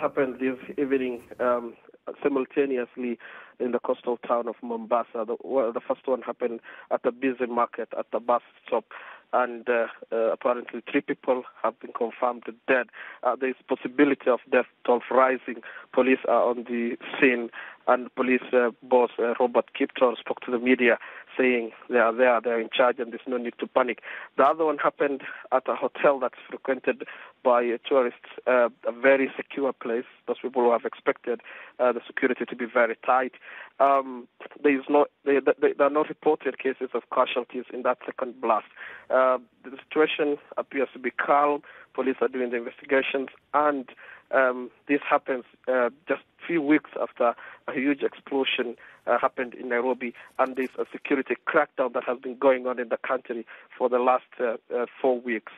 happened this evening um, simultaneously in the coastal town of Mombasa. The, well, the first one happened at a busy market at the bus stop, and uh, uh, apparently three people have been confirmed dead. Uh, there is possibility of death toll rising. Police are on the scene, and police uh, boss uh, Robert Kipton spoke to the media saying they are there, they are in charge, and there's no need to panic. The other one happened at a hotel that's frequented by tourists, uh, a very secure place. Those people who have expected uh, the security to be very tight. Um, there is no, there, there are no reported cases of casualties in that second blast. Uh, the situation appears to be calm. Police are doing the investigations, and um, this happens uh, just a few weeks after a huge explosion uh, happened in Nairobi, and there's a security crackdown that has been going on in the country for the last uh, uh four weeks.